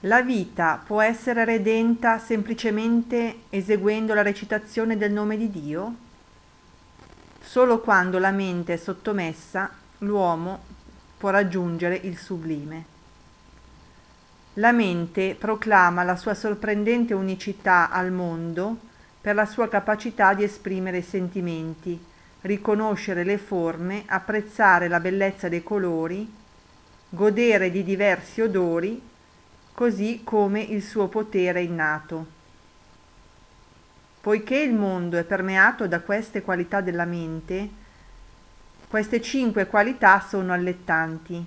La vita può essere redenta semplicemente eseguendo la recitazione del nome di Dio? Solo quando la mente è sottomessa, l'uomo può raggiungere il sublime. La mente proclama la sua sorprendente unicità al mondo per la sua capacità di esprimere sentimenti, riconoscere le forme, apprezzare la bellezza dei colori, godere di diversi odori, così come il suo potere innato. Poiché il mondo è permeato da queste qualità della mente, queste cinque qualità sono allettanti.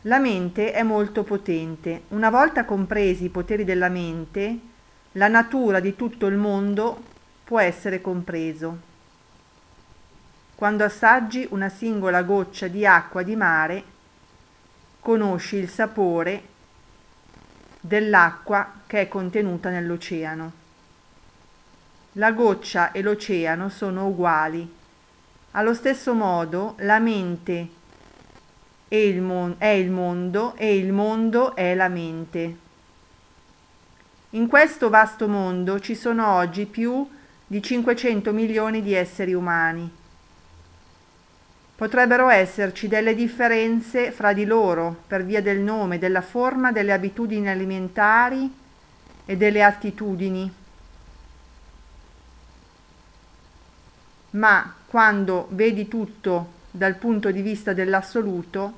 La mente è molto potente. Una volta compresi i poteri della mente, la natura di tutto il mondo può essere compreso. Quando assaggi una singola goccia di acqua di mare, conosci il sapore dell'acqua che è contenuta nell'oceano. La goccia e l'oceano sono uguali. Allo stesso modo la mente è il, mon- è il mondo e il mondo è la mente. In questo vasto mondo ci sono oggi più di 500 milioni di esseri umani Potrebbero esserci delle differenze fra di loro per via del nome, della forma, delle abitudini alimentari e delle attitudini. Ma quando vedi tutto dal punto di vista dell'assoluto,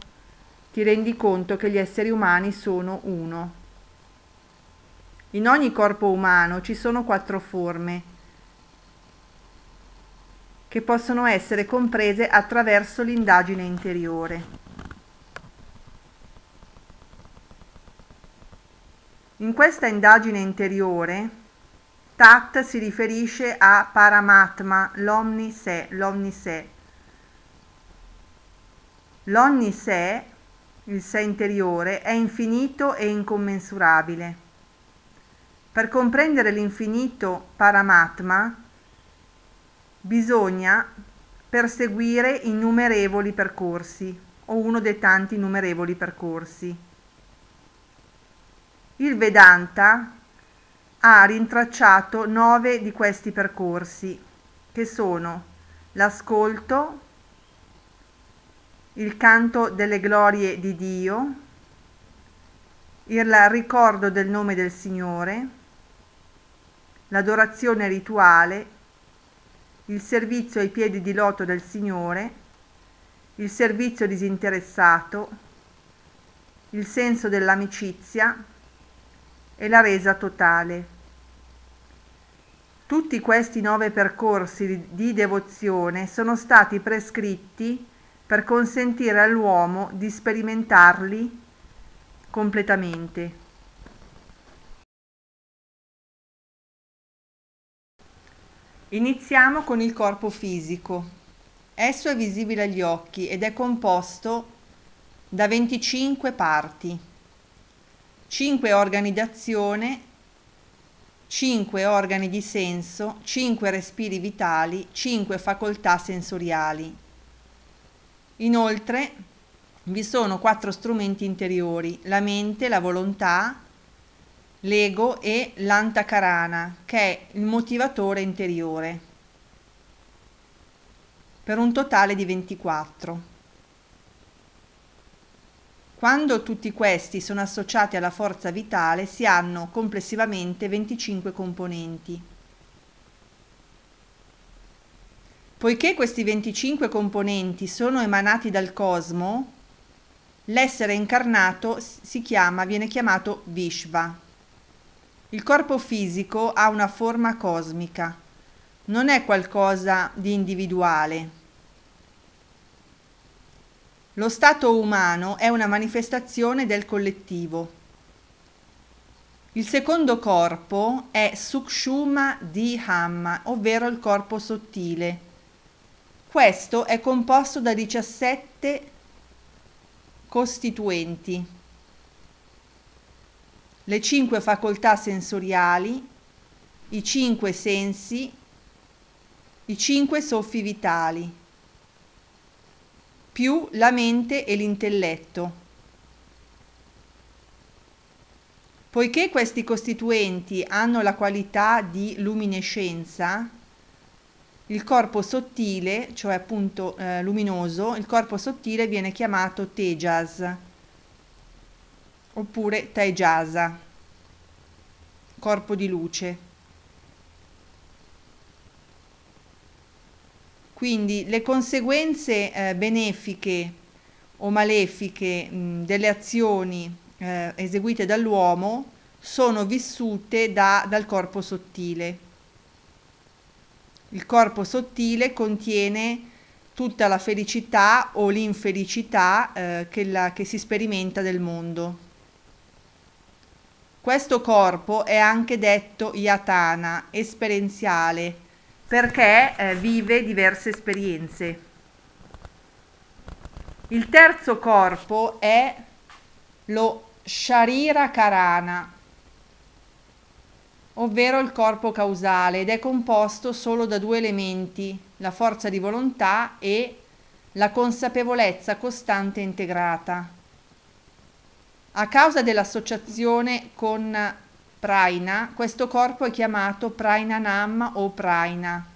ti rendi conto che gli esseri umani sono uno. In ogni corpo umano ci sono quattro forme che possono essere comprese attraverso l'indagine interiore. In questa indagine interiore, Tat si riferisce a Paramatma, l'Omni Sé, l'Omni il Sé interiore, è infinito e incommensurabile. Per comprendere l'infinito Paramatma, bisogna perseguire innumerevoli percorsi o uno dei tanti innumerevoli percorsi. Il Vedanta ha rintracciato nove di questi percorsi, che sono l'ascolto, il canto delle glorie di Dio, il ricordo del nome del Signore, l'adorazione rituale, il servizio ai piedi di loto del Signore, il servizio disinteressato, il senso dell'amicizia e la resa totale. Tutti questi nove percorsi di devozione sono stati prescritti per consentire all'uomo di sperimentarli completamente. Iniziamo con il corpo fisico. Esso è visibile agli occhi ed è composto da 25 parti, 5 organi d'azione, 5 organi di senso, 5 respiri vitali, 5 facoltà sensoriali. Inoltre vi sono quattro strumenti interiori, la mente, la volontà, l'ego e l'antakarana, che è il motivatore interiore, per un totale di 24. Quando tutti questi sono associati alla forza vitale si hanno complessivamente 25 componenti. Poiché questi 25 componenti sono emanati dal cosmo, l'essere incarnato si chiama, viene chiamato Vishva. Il corpo fisico ha una forma cosmica, non è qualcosa di individuale. Lo stato umano è una manifestazione del collettivo. Il secondo corpo è Sukshuma Dhamma, ovvero il corpo sottile. Questo è composto da 17 costituenti le cinque facoltà sensoriali, i cinque sensi, i cinque soffi vitali, più la mente e l'intelletto. Poiché questi costituenti hanno la qualità di luminescenza, il corpo sottile, cioè appunto eh, luminoso, il corpo sottile viene chiamato Tejas oppure Tejasa, corpo di luce. Quindi le conseguenze eh, benefiche o malefiche mh, delle azioni eh, eseguite dall'uomo sono vissute da, dal corpo sottile. Il corpo sottile contiene tutta la felicità o l'infelicità eh, che, che si sperimenta del mondo. Questo corpo è anche detto yatana, esperienziale, perché eh, vive diverse esperienze. Il terzo corpo è lo Sharira Karana, ovvero il corpo causale ed è composto solo da due elementi, la forza di volontà e la consapevolezza costante integrata. A causa dell'associazione con Praina, questo corpo è chiamato Prainanam o Praina.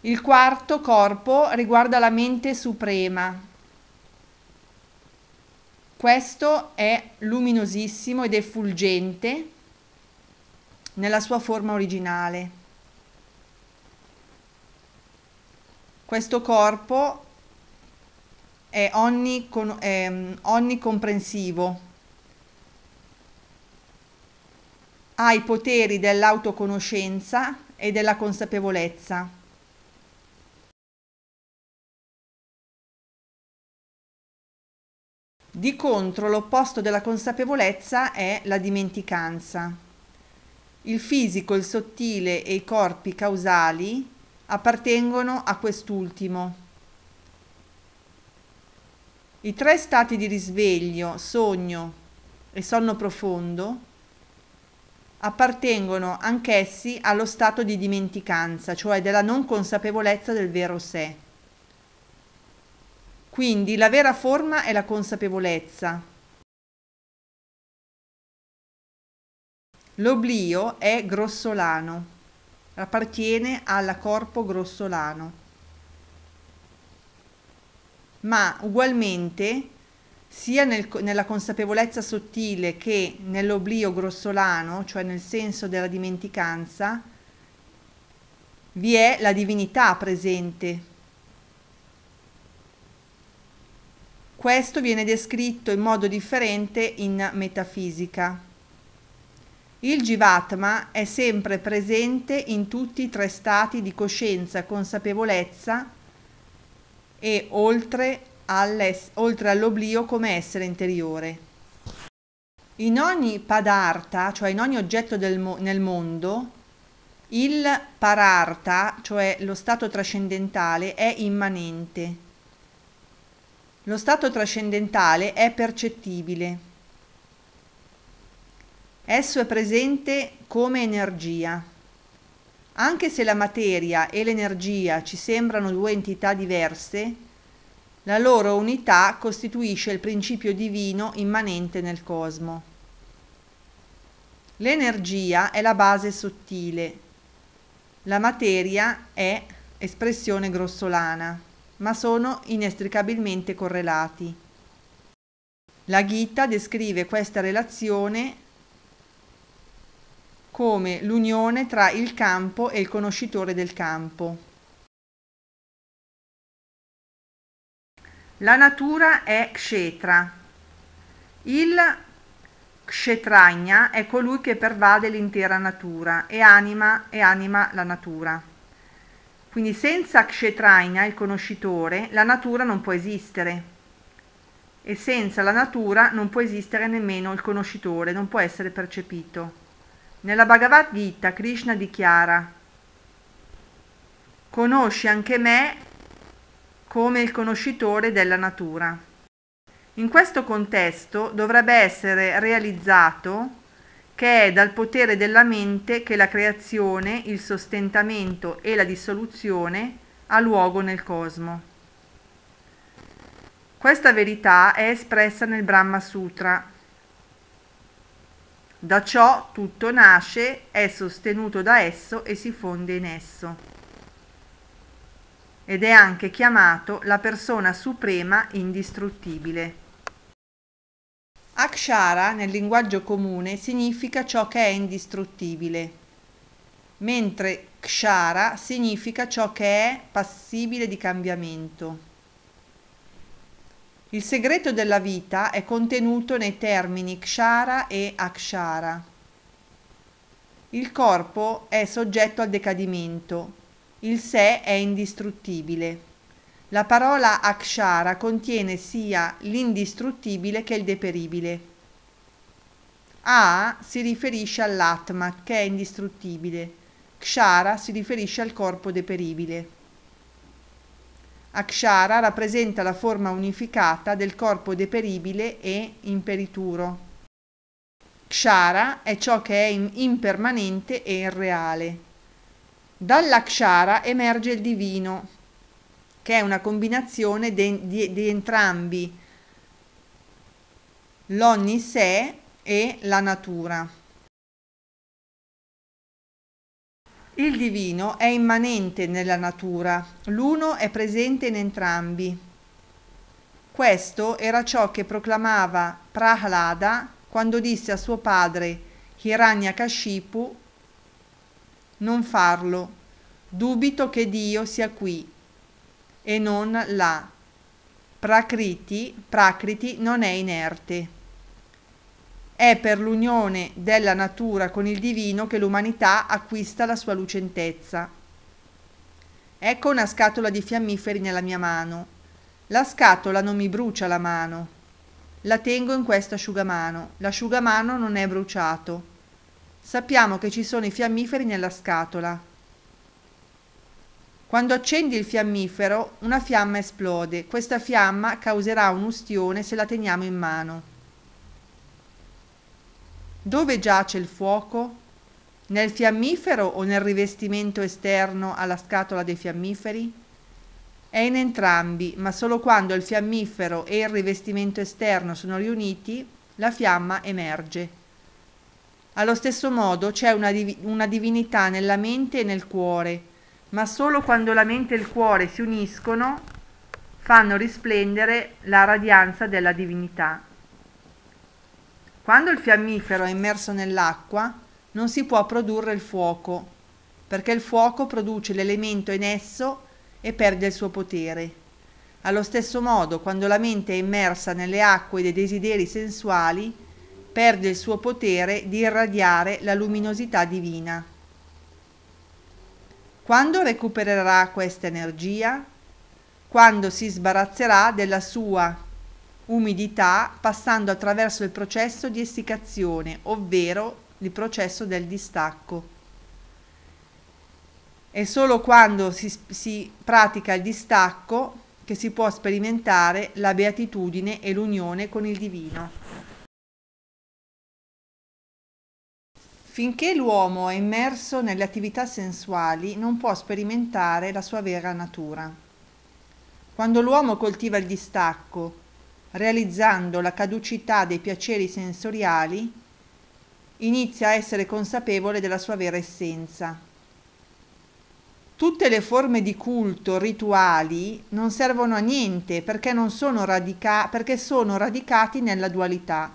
Il quarto corpo riguarda la mente suprema. Questo è luminosissimo ed effulgente nella sua forma originale. Questo corpo è, onnicon- è mm, onnicomprensivo, ha i poteri dell'autoconoscenza e della consapevolezza. Di contro, l'opposto della consapevolezza è la dimenticanza. Il fisico, il sottile e i corpi causali appartengono a quest'ultimo. I tre stati di risveglio, sogno e sonno profondo appartengono anch'essi allo stato di dimenticanza, cioè della non consapevolezza del vero sé. Quindi la vera forma è la consapevolezza. L'oblio è grossolano, appartiene al corpo grossolano ma ugualmente sia nel, nella consapevolezza sottile che nell'oblio grossolano, cioè nel senso della dimenticanza, vi è la divinità presente. Questo viene descritto in modo differente in metafisica. Il Jivatma è sempre presente in tutti i tre stati di coscienza, consapevolezza e oltre, oltre all'oblio come essere interiore. In ogni padarta, cioè in ogni oggetto mo- nel mondo, il pararta, cioè lo stato trascendentale, è immanente. Lo stato trascendentale è percettibile. Esso è presente come energia. Anche se la materia e l'energia ci sembrano due entità diverse, la loro unità costituisce il principio divino immanente nel cosmo. L'energia è la base sottile, la materia è espressione grossolana, ma sono inestricabilmente correlati. La Gita descrive questa relazione come l'unione tra il campo e il conoscitore del campo. La natura è kshetra. Il kshetragna è colui che pervade l'intera natura e anima, e anima la natura. Quindi senza kshetragna, il conoscitore, la natura non può esistere. E senza la natura non può esistere nemmeno il conoscitore, non può essere percepito. Nella Bhagavad Gita Krishna dichiara Conosci anche me come il conoscitore della natura. In questo contesto dovrebbe essere realizzato che è dal potere della mente che la creazione, il sostentamento e la dissoluzione ha luogo nel cosmo. Questa verità è espressa nel Brahma Sutra Da ciò tutto nasce, è sostenuto da esso e si fonde in esso. Ed è anche chiamato la persona suprema indistruttibile. Akshara nel linguaggio comune significa ciò che è indistruttibile, mentre Kshara significa ciò che è passibile di cambiamento. Il segreto della vita è contenuto nei termini kshara e akshara. Il corpo è soggetto al decadimento, il sé è indistruttibile. La parola akshara contiene sia l'indistruttibile che il deperibile. A si riferisce all'atma, che è indistruttibile. Kshara si riferisce al corpo deperibile. Akshara rappresenta la forma unificata del corpo deperibile e imperituro. Kshara è ciò che è impermanente e irreale. Dall'akshara emerge il divino, che è una combinazione di, entrambi, l'onnisè e la natura. Il divino è immanente nella natura, l'uno è presente in entrambi. Questo era ciò che proclamava Prahlada quando disse a suo padre Hiranyakashipu non farlo, dubito che Dio sia qui e non là. Prakriti, Prakriti non è inerte. È per l'unione della natura con il divino che l'umanità acquista la sua lucentezza. Ecco una scatola di fiammiferi nella mia mano. La scatola non mi brucia la mano. La tengo in questo asciugamano. L'asciugamano non è bruciato. Sappiamo che ci sono i fiammiferi nella scatola. Quando accendi il fiammifero, una fiamma esplode. Questa fiamma causerà un'ustione se la teniamo in mano. Dove giace il fuoco? Nel fiammifero o nel rivestimento esterno alla scatola dei fiammiferi? È in entrambi, ma solo quando il fiammifero e il rivestimento esterno sono riuniti, la fiamma emerge. Allo stesso modo c'è una, div- una divinità nella mente e nel cuore, ma solo quando la mente e il cuore si uniscono fanno risplendere la radianza della divinità. Quando il fiammifero è immerso nell'acqua non si può produrre il fuoco, perché il fuoco produce l'elemento in esso e perde il suo potere. Allo stesso modo, quando la mente è immersa nelle acque dei desideri sensuali, perde il suo potere di irradiare la luminosità divina. Quando recupererà questa energia? Quando si sbarazzerà della sua umidità passando attraverso il processo di essiccazione, ovvero il processo del distacco. È solo quando si, si pratica il distacco che si può sperimentare la beatitudine e l'unione con il divino. Finché l'uomo è immerso nelle attività sensuali non può sperimentare la sua vera natura. Quando l'uomo coltiva il distacco, realizzando la caducità dei piaceri sensoriali, inizia a essere consapevole della sua vera essenza. Tutte le forme di culto rituali non servono a niente perché, sono, radica- perché sono radicati nella dualità.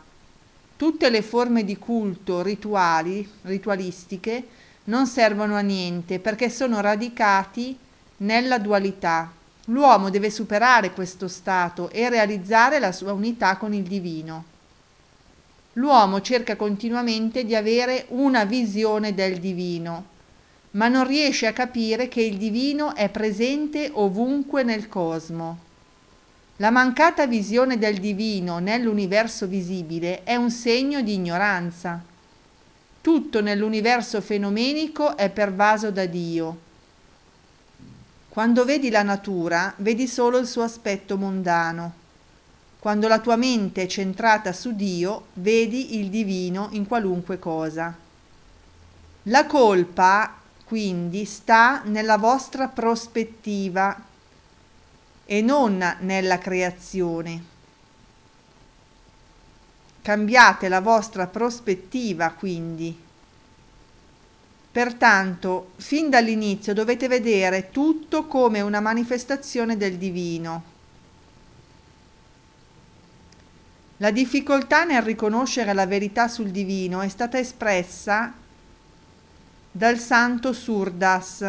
Tutte le forme di culto rituali, ritualistiche, non servono a niente perché sono radicati nella dualità. L'uomo deve superare questo stato e realizzare la sua unità con il divino. L'uomo cerca continuamente di avere una visione del divino, ma non riesce a capire che il divino è presente ovunque nel cosmo. La mancata visione del divino nell'universo visibile è un segno di ignoranza. Tutto nell'universo fenomenico è pervaso da Dio quando vedi la natura, vedi solo il suo aspetto mondano. Quando la tua mente è centrata su Dio, vedi il divino in qualunque cosa. La colpa, quindi, sta nella vostra prospettiva e non nella creazione. Cambiate la vostra prospettiva quindi. Pertanto, fin dall'inizio dovete vedere tutto come una manifestazione del divino. La difficoltà nel riconoscere la verità sul divino è stata espressa dal santo Surdas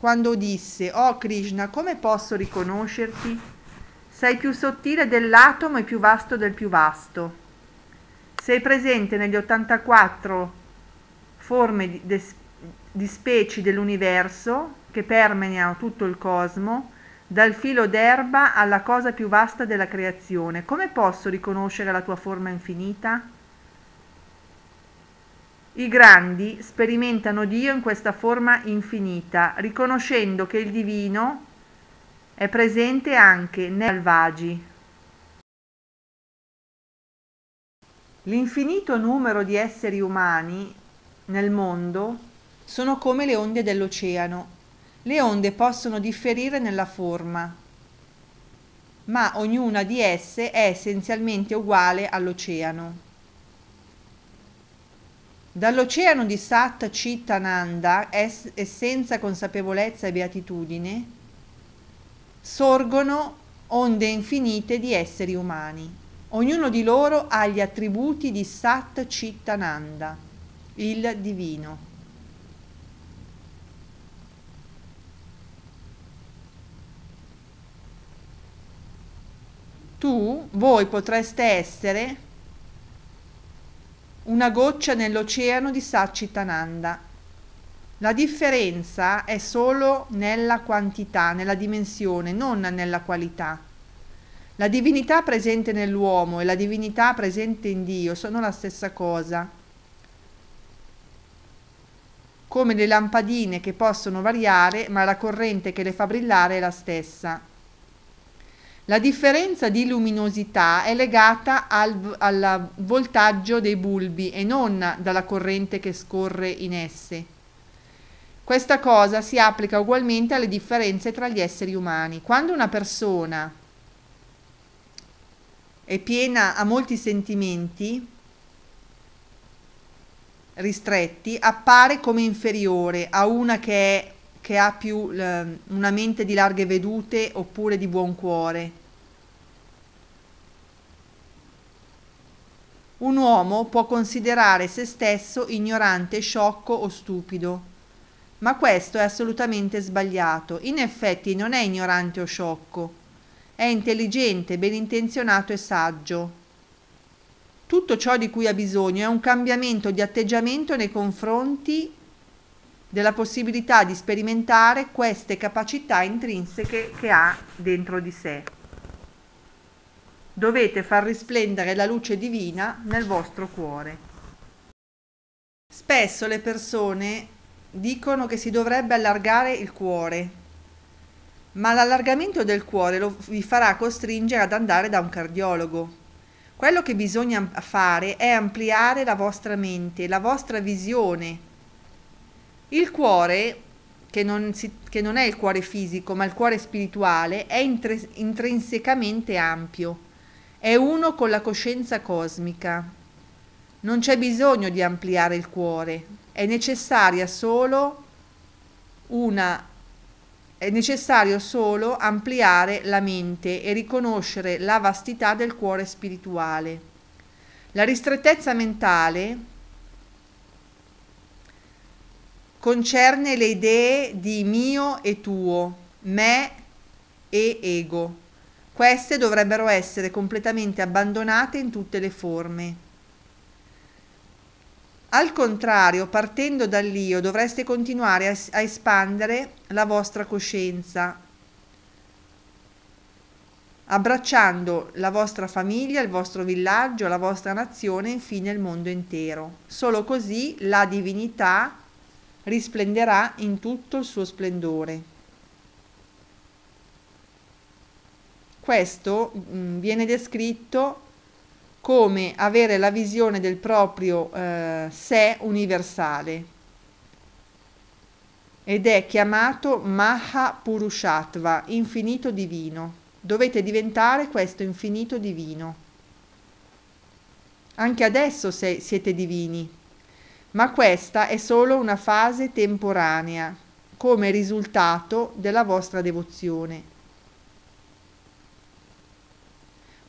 quando disse, Oh Krishna, come posso riconoscerti? Sei più sottile dell'atomo e più vasto del più vasto. Sei presente negli 84 forme di, di, specie dell'universo che permeano tutto il cosmo, dal filo d'erba alla cosa più vasta della creazione. Come posso riconoscere la tua forma infinita? I grandi sperimentano Dio in questa forma infinita, riconoscendo che il divino è presente anche nei malvagi. L'infinito numero di esseri umani nel mondo sono come le onde dell'oceano le onde possono differire nella forma, ma ognuna di esse è essenzialmente uguale all'oceano. Dall'oceano di Sat Chittananda, essenza, consapevolezza e beatitudine, sorgono onde infinite di esseri umani. Ognuno di loro ha gli attributi di Sat Chittananda, il divino. Tu, voi potreste essere una goccia nell'oceano di Satchitananda. La differenza è solo nella quantità, nella dimensione, non nella qualità. La divinità presente nell'uomo e la divinità presente in Dio sono la stessa cosa. Come le lampadine che possono variare, ma la corrente che le fa brillare è la stessa. La differenza di luminosità è legata al, al, voltaggio dei bulbi e non dalla corrente che scorre in esse. Questa cosa si applica ugualmente alle differenze tra gli esseri umani. Quando una persona è piena a molti sentimenti ristretti, appare come inferiore a una che è che ha più eh, una mente di larghe vedute oppure di buon cuore. Un uomo può considerare se stesso ignorante, sciocco o stupido, ma questo è assolutamente sbagliato. In effetti non è ignorante o sciocco, è intelligente, ben intenzionato e saggio. Tutto ciò di cui ha bisogno è un cambiamento di atteggiamento nei confronti della possibilità di sperimentare queste capacità intrinseche che ha dentro di sé. Dovete far risplendere la luce divina nel vostro cuore. Spesso le persone dicono che si dovrebbe allargare il cuore, ma l'allargamento del cuore lo, vi farà costringere ad andare da un cardiologo. Quello che bisogna fare è ampliare la vostra mente, la vostra visione il cuore, che non, si, che non, è il cuore fisico, ma il cuore spirituale, è intre, intrinsecamente ampio, è uno con la coscienza cosmica. Non c'è bisogno di ampliare il cuore, è necessaria solo una è necessario solo ampliare la mente e riconoscere la vastità del cuore spirituale. La ristrettezza mentale concerne le idee di mio e tuo, me e ego. Queste dovrebbero essere completamente abbandonate in tutte le forme. Al contrario, partendo dall'io, dovreste continuare a, a espandere la vostra coscienza, abbracciando la vostra famiglia, il vostro villaggio, la vostra nazione e infine il mondo intero. Solo così la divinità risplenderà in tutto il suo splendore. Questo mh, mm, viene descritto come avere la visione del proprio eh, sé universale ed è chiamato Maha Purushatva, infinito divino. Dovete diventare questo infinito divino. Anche adesso siete divini, ma questa è solo una fase temporanea, come risultato della vostra devozione.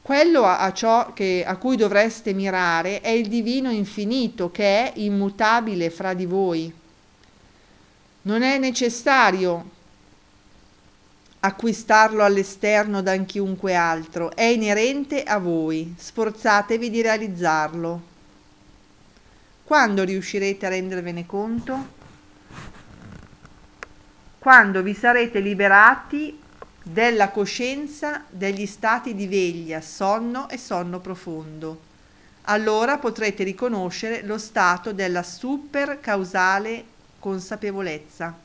Quello a, a ciò che, a cui dovreste mirare è il divino infinito che è immutabile fra di voi. Non è necessario acquistarlo all'esterno da chiunque altro, è inerente a voi, sforzatevi di realizzarlo. Quando riuscirete a rendervene conto? Quando vi sarete liberati della coscienza degli stati di veglia, sonno e sonno profondo. Allora potrete riconoscere lo stato della super causale consapevolezza.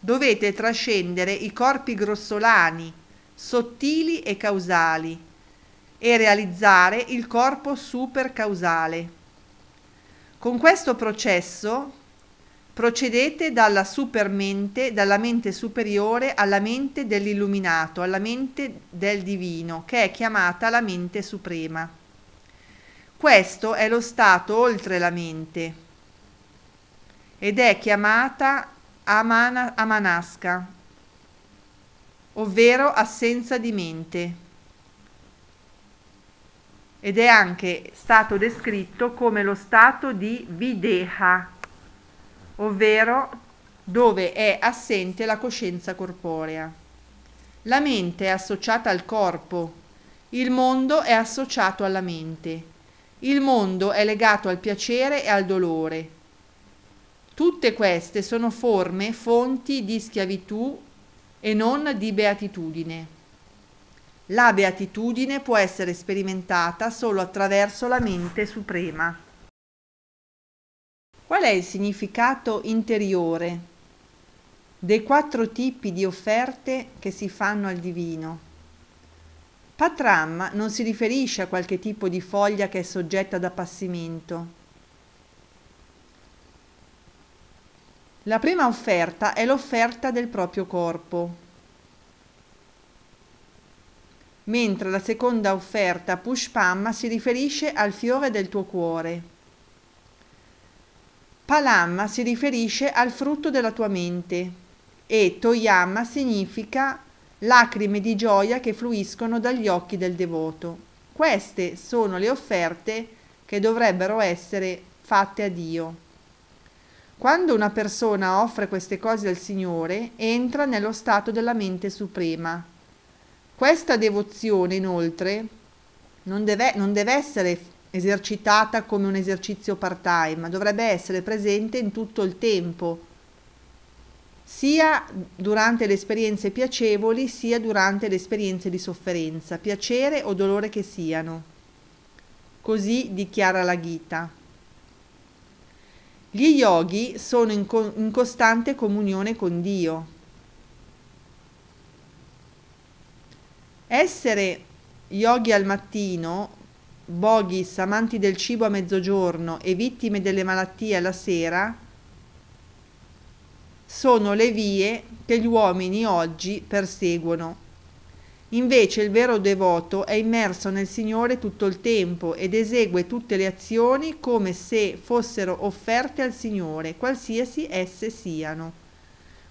Dovete trascendere i corpi grossolani, sottili e causali e realizzare il corpo super causale. Con questo processo Procedete dalla supermente, dalla mente superiore alla mente dell'illuminato, alla mente del divino, che è chiamata la mente suprema. Questo è lo stato oltre la mente ed è chiamata amana, amanaska, ovvero assenza di mente. Ed è anche stato descritto come lo stato di videha ovvero dove è assente la coscienza corporea. La mente è associata al corpo, il mondo è associato alla mente, il mondo è legato al piacere e al dolore. Tutte queste sono forme, fonti di schiavitù e non di beatitudine. La beatitudine può essere sperimentata solo attraverso la mente suprema. Qual è il significato interiore dei quattro tipi di offerte che si fanno al divino? Patram non si riferisce a qualche tipo di foglia che è soggetta ad appassimento. La prima offerta è l'offerta del proprio corpo, mentre la seconda offerta, Pushpamma, si riferisce al fiore del tuo cuore. Palamma si riferisce al frutto della tua mente e Toyamma significa lacrime di gioia che fluiscono dagli occhi del devoto. Queste sono le offerte che dovrebbero essere fatte a Dio. Quando una persona offre queste cose al Signore, entra nello stato della mente suprema. Questa devozione, inoltre, non deve, non deve essere esercitata come un esercizio part-time, ma dovrebbe essere presente in tutto il tempo, sia durante le esperienze piacevoli, sia durante le esperienze di sofferenza, piacere o dolore che siano. Così dichiara la Gita. Gli yogi sono in, co- in costante comunione con Dio. Essere yogi al mattino boghis, amanti del cibo a mezzogiorno e vittime delle malattie alla sera, sono le vie che gli uomini oggi perseguono. Invece il vero devoto è immerso nel Signore tutto il tempo ed esegue tutte le azioni come se fossero offerte al Signore, qualsiasi esse siano.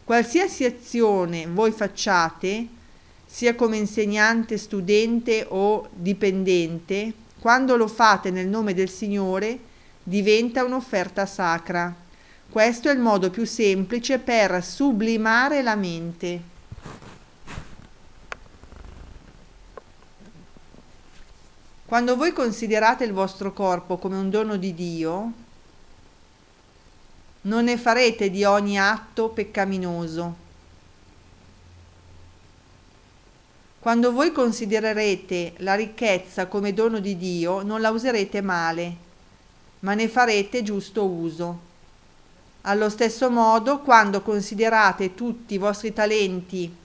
Qualsiasi azione voi facciate, sia come insegnante, studente o dipendente, quando lo fate nel nome del Signore, diventa un'offerta sacra. Questo è il modo più semplice per sublimare la mente. Quando voi considerate il vostro corpo come un dono di Dio, non ne farete di ogni atto peccaminoso Quando voi considererete la ricchezza come dono di Dio, non la userete male, ma ne farete giusto uso. Allo stesso modo, quando considerate tutti i vostri talenti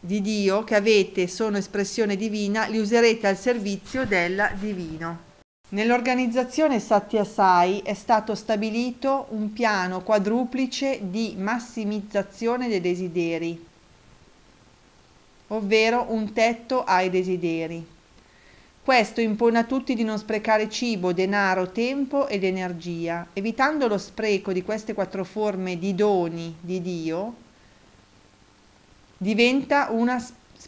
di Dio che avete sono espressione divina, li userete al servizio del divino. Nell'organizzazione Satya Sai è stato stabilito un piano quadruplice di massimizzazione dei desideri ovvero un tetto ai desideri. Questo impone a tutti di non sprecare cibo, denaro, tempo ed energia. Evitando lo spreco di queste quattro forme di doni di Dio, diventa una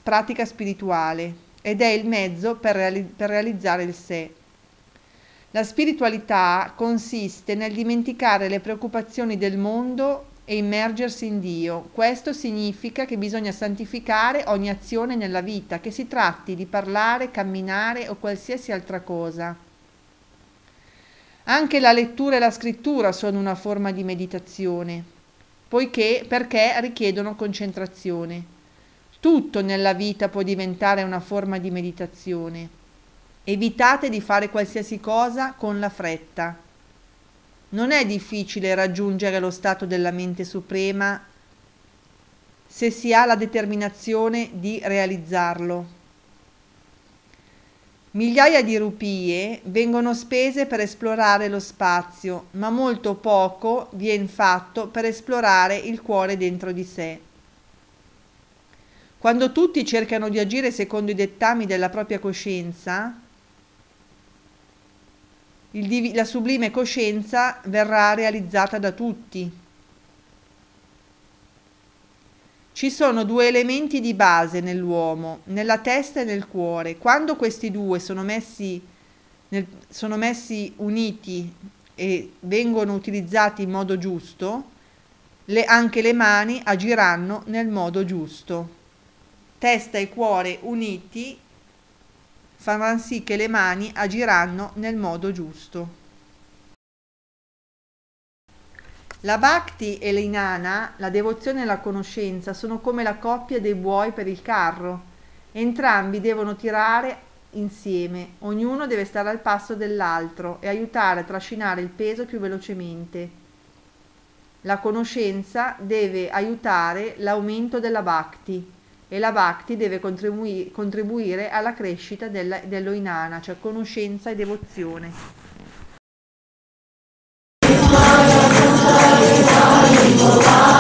pratica spirituale ed è il mezzo per, reali- per realizzare il sé. La spiritualità consiste nel dimenticare le preoccupazioni del mondo e immergersi in Dio. Questo significa che bisogna santificare ogni azione nella vita, che si tratti di parlare, camminare o qualsiasi altra cosa. Anche la lettura e la scrittura sono una forma di meditazione, poiché perché richiedono concentrazione. Tutto nella vita può diventare una forma di meditazione. Evitate di fare qualsiasi cosa con la fretta. Non è difficile raggiungere lo stato della mente suprema se si ha la determinazione di realizzarlo. Migliaia di rupie vengono spese per esplorare lo spazio, ma molto poco viene fatto per esplorare il cuore dentro di sé. Quando tutti cercano di agire secondo i dettami della propria coscienza, div- la sublime coscienza verrà realizzata da tutti. Ci sono due elementi di base nell'uomo, nella testa e nel cuore. Quando questi due sono messi, nel, sono messi uniti e vengono utilizzati in modo giusto, le, anche le mani agiranno nel modo giusto. Testa e cuore uniti faranno sì che le mani agiranno nel modo giusto. La Bhakti e l'Inana, la devozione e la conoscenza, sono come la coppia dei buoi per il carro. Entrambi devono tirare insieme, ognuno deve stare al passo dell'altro e aiutare a trascinare il peso più velocemente. La conoscenza deve aiutare l'aumento della Bhakti e la bhakti deve contribuire, contribuire alla crescita della, dell'oinana, cioè conoscenza e devozione. Oh,